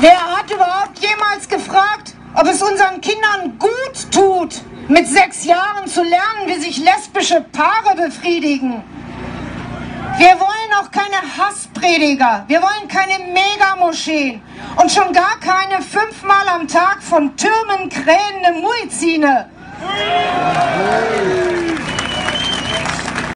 Wer hat überhaupt jemals gefragt, ob es unseren Kindern gut tut, mit sechs Jahren zu lernen, wie sich lesbische Paare befriedigen? Wir wollen auch keine Hassprediger. Wir wollen keine Megamoscheen. Und schon gar keine fünfmal am Tag von Türmen krähende Muizine.